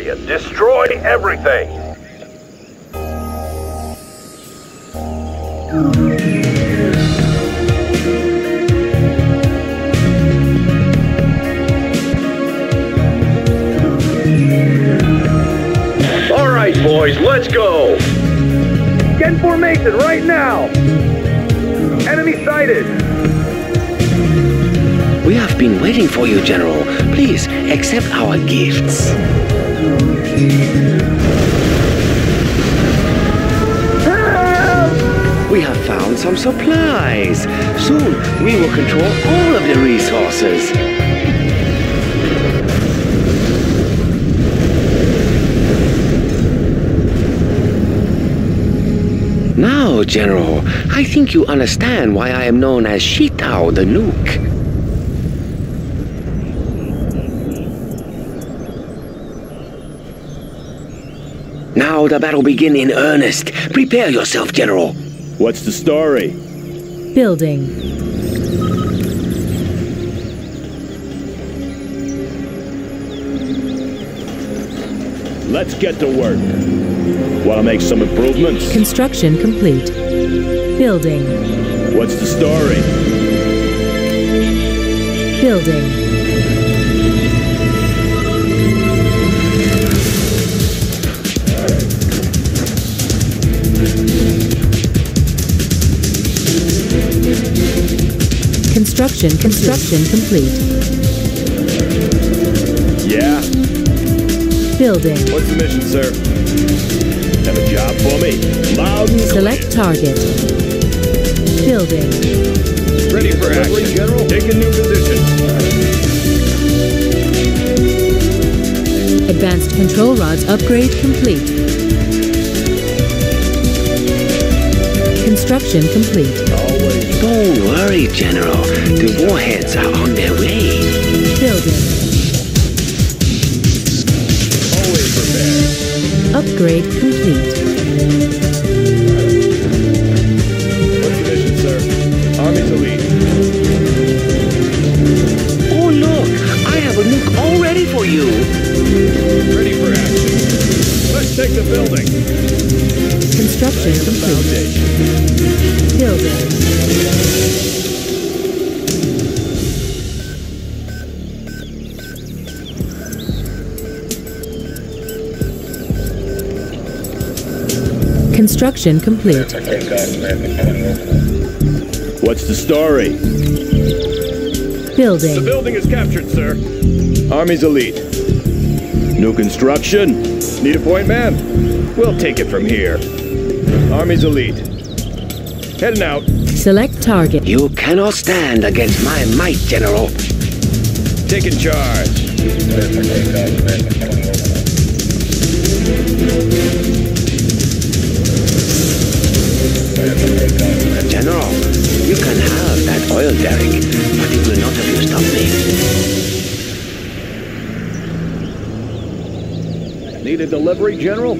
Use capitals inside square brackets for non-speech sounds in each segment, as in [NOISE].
area. Destroy everything. All right, boys, let's go. Get in formation right now. Enemy sighted. We have been waiting for you, General. Please accept our gifts. We have found some supplies. Soon we will control all of the resources. Now, General, I think you understand why I am known as Shi Tao the Nuke. Now the battle begin in earnest. Prepare yourself, General. What's the story? Building. Let's get to work. Want to make some improvements? Construction complete. Building. What's the story? Building. Construction, construction complete. Yeah? Building. What's the mission, sir? Have a job for me? Loud and Select target. Building. Ready for action. General. Take a new position. Advanced control rods upgrade complete. Construction complete. Always. Don't worry, General. The warheads are on their way. Building. Always prepared. Upgrade complete. What's the mission, sir? Army's elite. Oh, look! I have a nuke all ready for you. Ready for action. Let's take the building. Construction complete. Foundation. Building. Construction complete. What's the story? Building. The Building. building is captured, sir. Army's elite. New construction. Need a point man? We'll take it from here. Army's elite. Heading out. Select target. You cannot stand against my might, General. Taking charge. General, you can have that oil derrick, but it will not have you stop me. Need a delivery, General?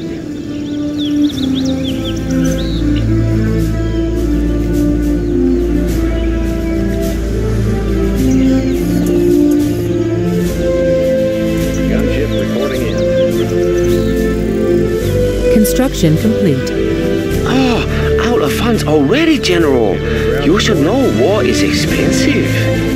Construction complete. Oh, out of funds already, General. You should know war is expensive.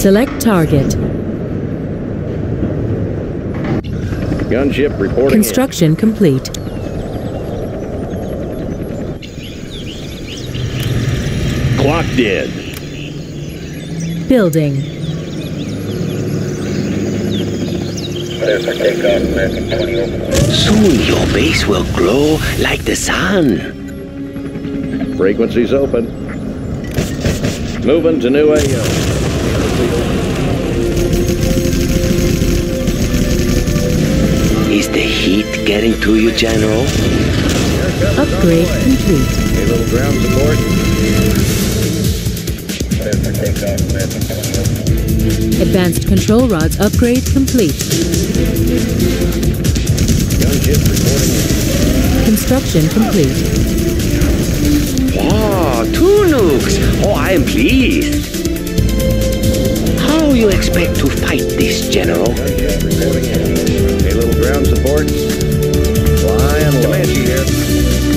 Select target. Gunship reporting Construction complete. Clock dead. Building. Soon your base will glow like the sun. Frequencies open. Moving to new AO. Is the heat getting to you, General? Upgrade complete. Okay, little ground support. Advanced control rods upgrade complete. Gunship reporting in. Construction complete. Wow, two nukes! Oh, I am pleased. How you expect to fight this, General? Okay, little ground support. Flying low. Comanche here.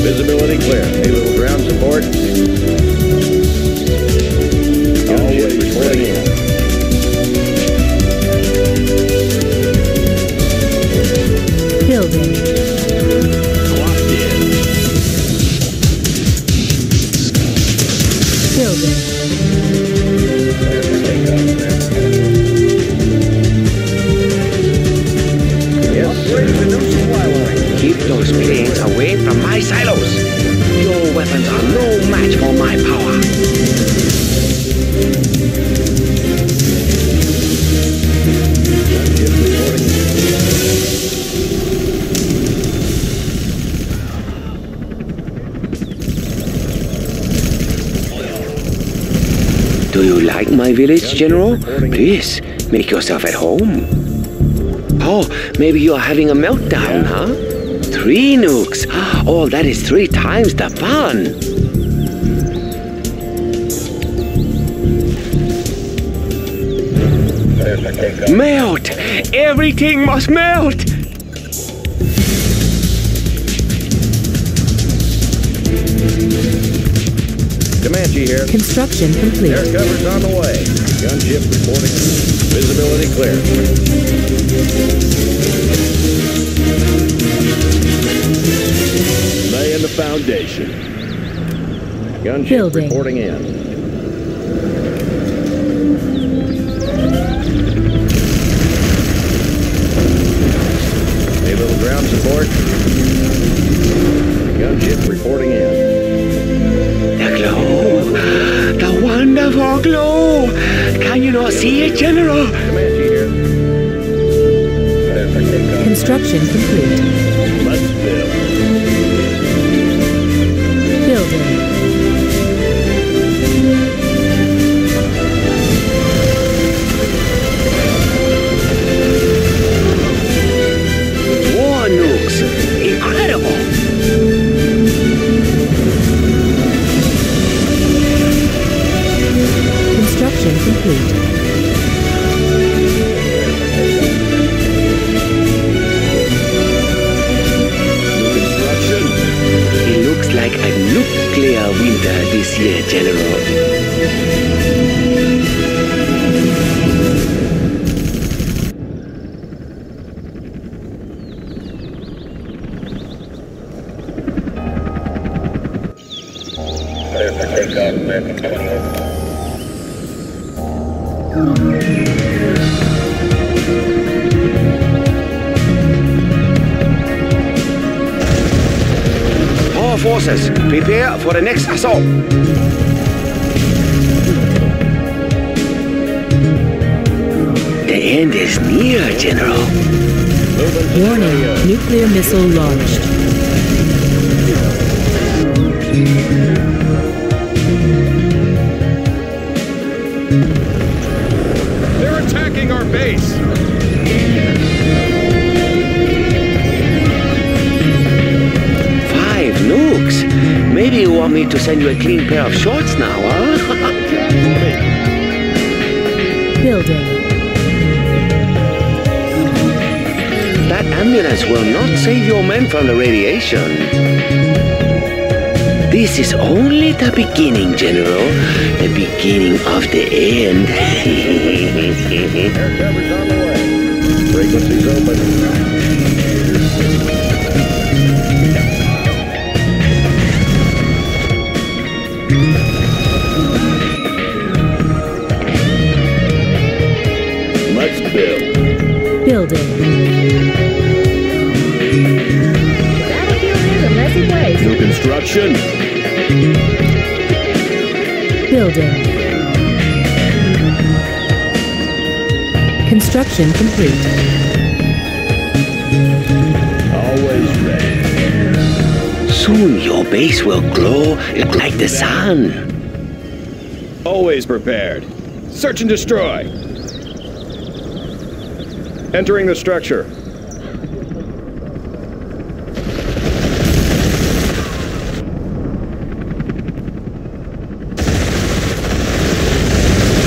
Visibility clear. Hey, little ground support. Gunship reporting in. My village, General? Please, make yourself at home. Oh, maybe you're having a meltdown, huh? Three nukes. Oh, that is three times the fun. Melt! Everything must melt! Comanche here. Construction complete. Air cover's on the way. Gunship reporting. Visibility clear. Laying the foundation. Gunship Building. reporting in. A little ground support. Gunship reporting in. Can you not see it, General? Construction complete. Building. Complete. It looks like a nuclear winter this year, General. All forces, prepare for the next assault. The end is near, General. Warning. Nuclear missile launched. Want me to send you a clean pair of shorts now, huh? Building. that ambulance will not save your men from the radiation. This is only the beginning, General. The beginning of the end. [LAUGHS] Air cover's on the way. Frequency's open. Building. Battlefield is a messy place. New construction. Building. Construction complete. Always ready. Soon your base will glow like the sun. Always prepared. Search and destroy. Entering the structure.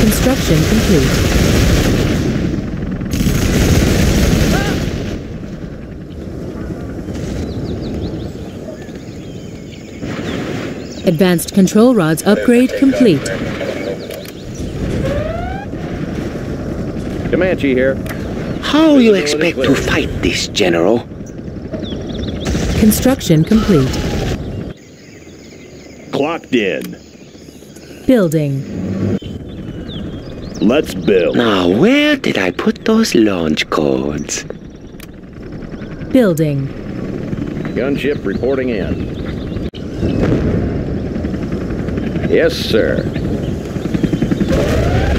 Construction complete. Advanced control rods upgrade complete. Comanche here. How you expect to fight this, General? Construction complete. Clocked in. Building. Let's build. Now, where did I put those launch codes? Building. Gunship reporting in. Yes, sir.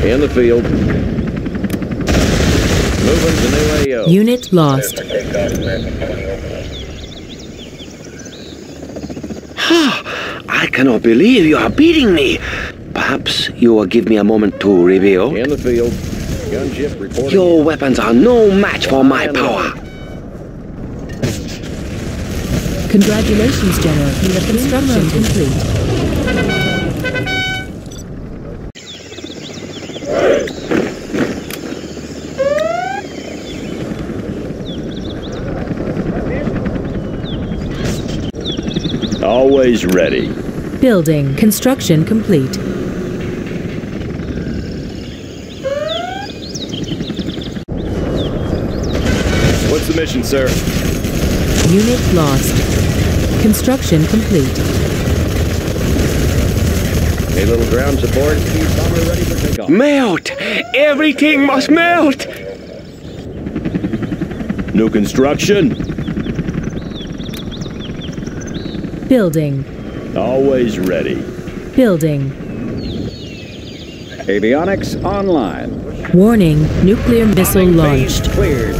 In the field. Moving to new AO. Unit lost. [SIGHS] I cannot believe you are beating me. Perhaps you will give me a moment to review. In the field. Gunship reporting Your weapons are no match for my power. Congratulations, General. The construction complete. Always ready. Building. Construction complete. What's the mission, sir? Unit lost. Construction complete. A little ground support. Keep bomber ready for takeoff. Melt! Everything must melt! New construction. Building. Always ready. Building. Avionics online. Warning. Nuclear missile launched. Cleared.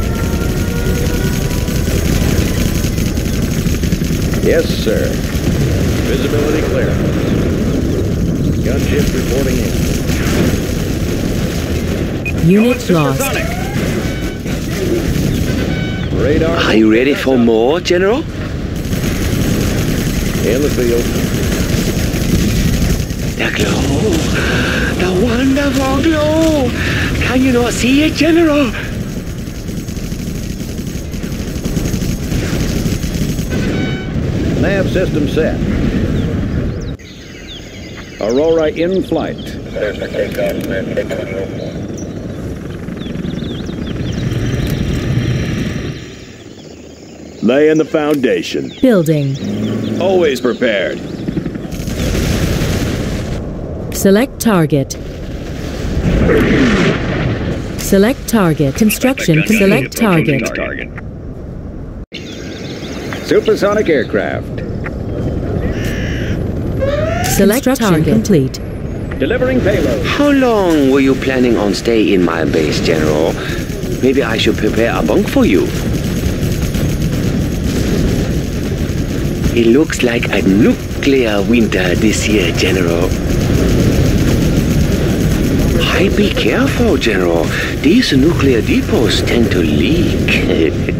Yes, sir. Visibility clear. Gunship reporting in. Unit lost. Radar. Are you ready for more, General? In the field. The glow! The wonderful glow! Can you not see it, General? Nav system set. Aurora in flight. Laying the foundation. Building. Always prepared. Select target. Select target. Construction. Select target. Supersonic aircraft. Select target. Complete. Delivering payload. How long were you planning on stay in my base, General? Maybe I should prepare a bunk for you. It looks like a nuclear winter this year, General. I be careful, General. These nuclear depots tend to leak. [LAUGHS]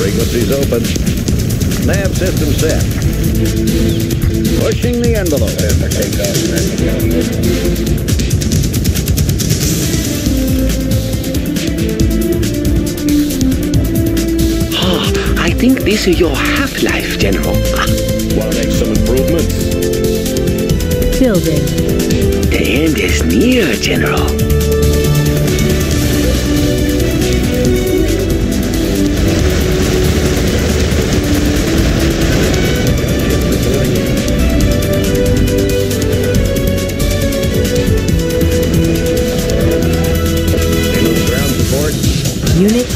Frequencies open. Nav system set. Pushing the envelope. Ah, I think this is your half-life, General. Want to make some improvements? Building. The end is near, General.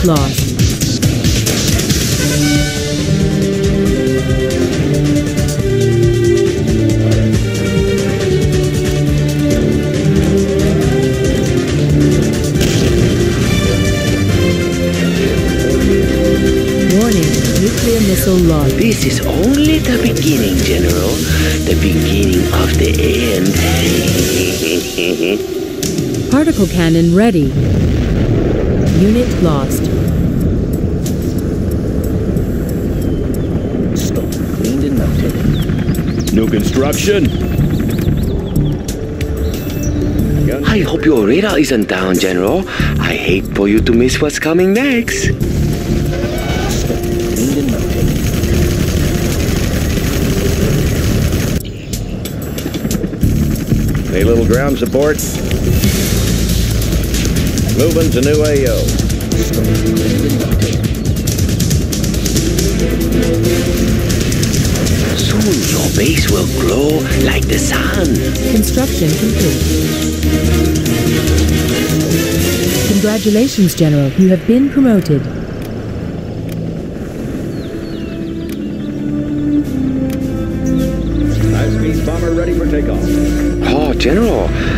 Lost. Warning, nuclear missile launched. This is only the beginning, General. The beginning of the end. [LAUGHS] Particle cannon ready. Unit lost. Cleaned and melted. New construction. I hope your radar isn't down, General. I hate for you to miss what's coming next. Cleaned and melted. Hey, little ground support. Moving to new AO. Soon your base will glow like the sun. Construction complete. Congratulations, General. You have been promoted. High-speed bomber ready for takeoff. Oh, General, I would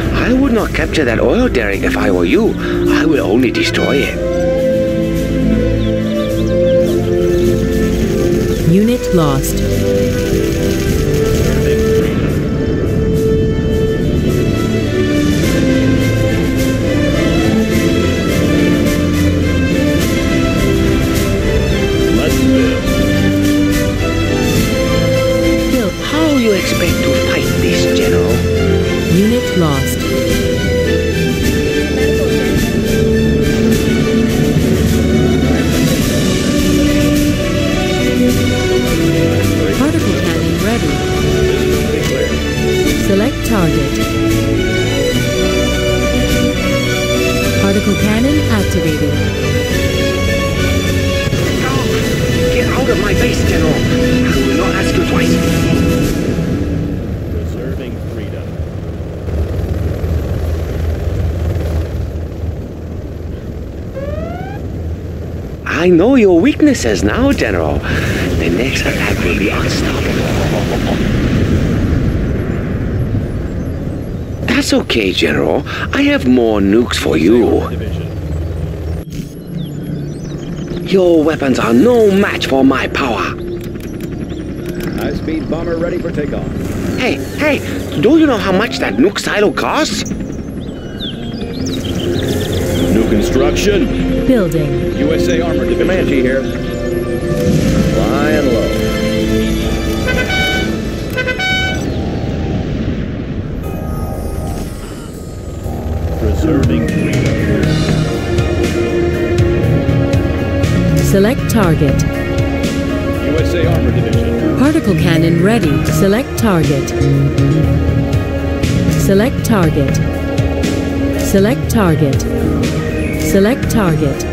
not capture that oil derrick if I were you. I will only destroy it. Unit lost. Let's build. Bill, how you expect to fight this, General? Unit lost. Weaknesses now, General. The next attack will be unstoppable. That's okay, General. I have more nukes for you. Your weapons are no match for my power. High-speed bomber ready for takeoff. Hey, hey, do you know how much that nuke silo costs? New construction. Building. USA Armored The Comanche here. Flying low. Preserving freedom. Select target. USA Armored Division. Particle cannon ready. Select target. Select target. Select target. Select target.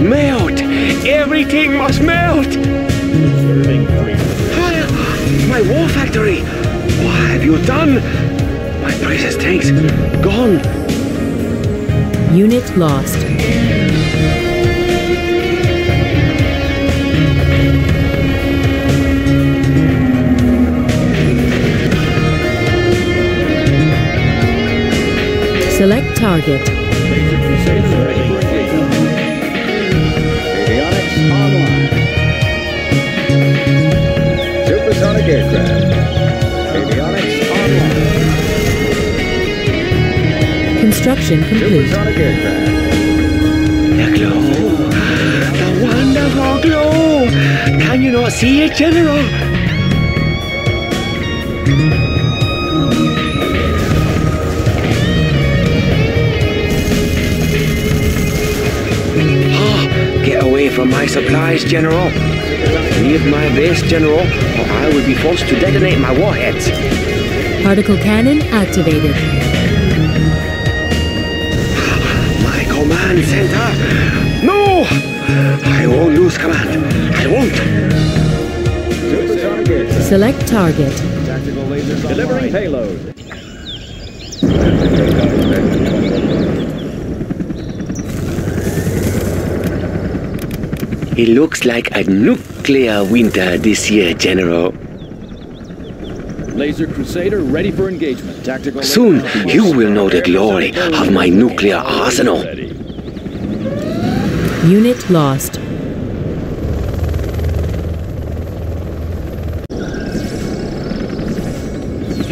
Melt! Everything must melt! Ah, My war factory! What have you done? My precious tanks gone. Unit lost. Select target. Supersonic aircraft. Avionics online. Construction complete. Supersonic aircraft. The glow! The wonderful glow! Can you not see it, General? Away from my supplies, General. Leave my base, General, or I will be forced to detonate my warheads. Particle cannon activated. My command center! No! I won't lose command. I won't. Supersonic. Select target. Tactical lasers Delivering payload. It looks like a nuclear winter this year, General. Laser Crusader ready for engagement. Tactical. Soon you will know the glory of my nuclear arsenal. Unit lost.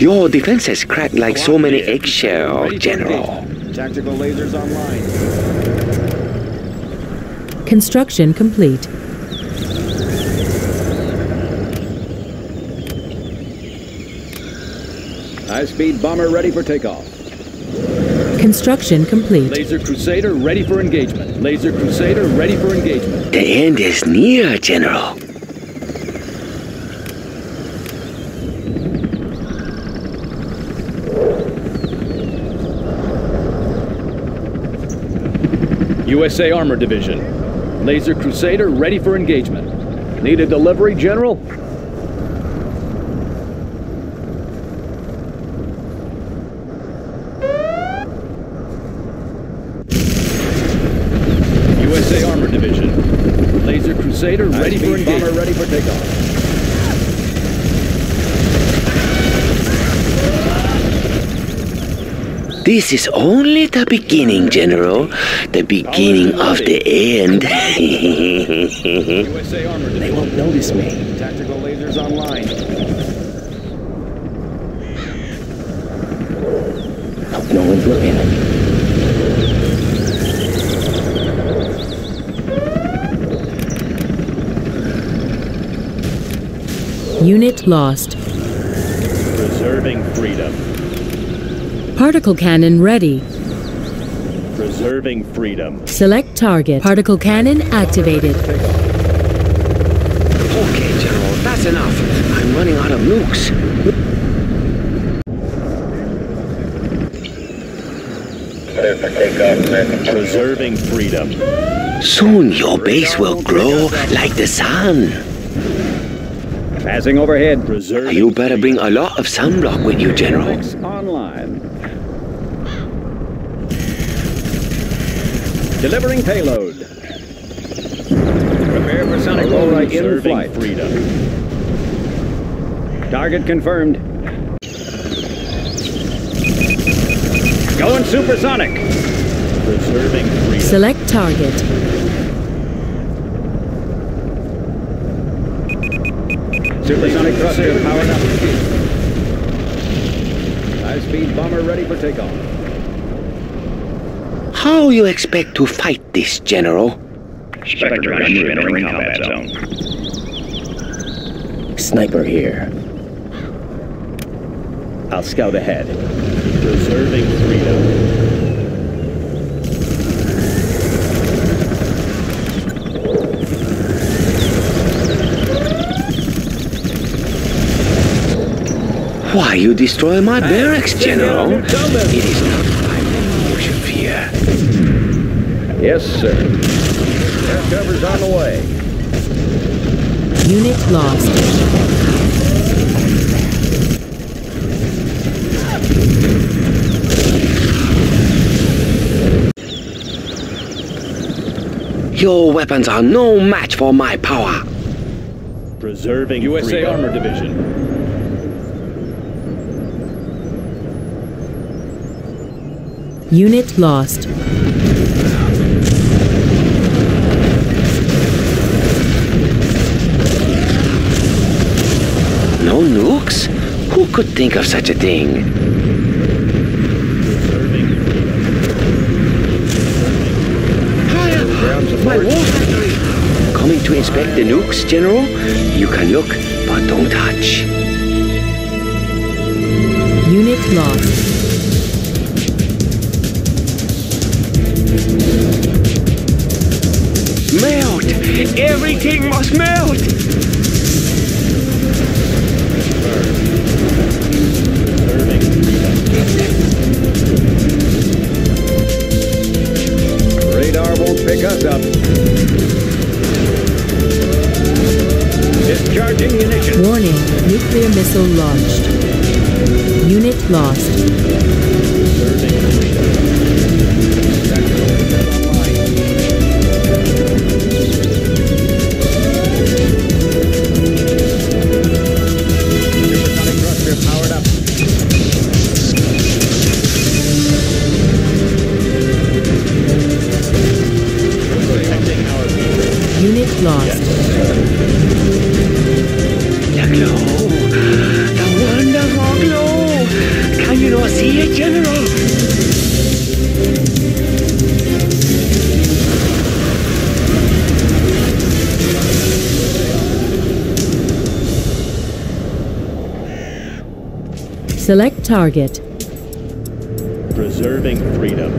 Your defenses cracked like so many eggshells, General. Tactical lasers online. Construction complete. High-speed bomber ready for takeoff. Construction complete. Laser Crusader ready for engagement. Laser Crusader ready for engagement. The end is near, General. USA Armor Division. Laser Crusader ready for engagement. Need a delivery, General? USA Armor Division. Laser Crusader ready for engagement. Bomber ready for takeoff. This is only the beginning, General. The beginning of the end. USA Armor Division. They won't notice me. Tactical lasers online. Hope no one's looking. Unit lost. Preserving freedom. Particle cannon ready. Preserving freedom. Select target. Particle cannon activated. Okay, General, that's enough. I'm running out of nukes. Preserving freedom. Soon your base will glow like the sun. Passing overhead. Preserving You better bring a lot of sunblock with you, General. Graphics online. Delivering payload. Prepare for sonic Aurora in flight. freedom. Target confirmed. Going supersonic. Preserving freedom. Select target. Supersonic thruster powered up. High-speed bomber ready for takeoff. How you expect to fight this, General? Spectre gun entering combat zone. Sniper here. I'll scout ahead. Preserving freedom. Why you destroy my barracks, General? It is not my men you should fear. Yes, sir. Air cover's on the way. Unit lost. Your weapons are no match for my power. Preserving USA Armor Division. Unit lost. No nukes? Who could think of such a thing? My war factory! Coming to inspect the nukes, General? You can look, but don't touch. Unit lost. Melt! Everything must melt! Select target. Preserving freedom.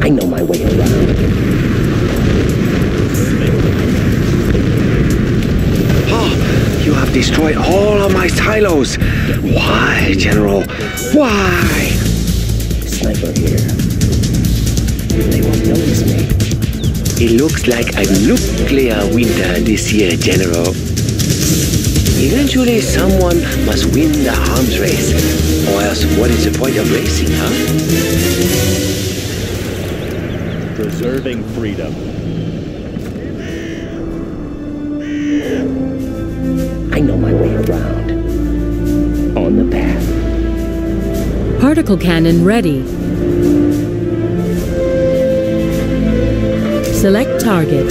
I know my way around. Oh, you have destroyed all of my silos. Why, General? Why? Sniper here. They won't notice me. It looks like a nuclear winter this year, General. Eventually, someone must win the arms race. Or else, what is the point of racing, huh? Preserving freedom. I know my way around. On the path. Particle cannon ready. Select target.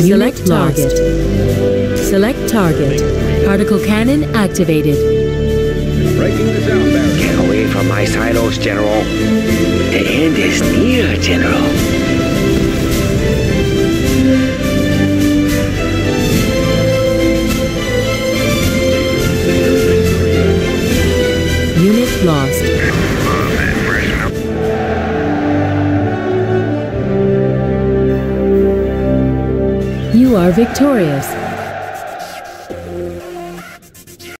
Select target. Select target. Particle cannon activated. Breaking the sound barrier. Get away from my silos, General. The end is near, General. Victorious.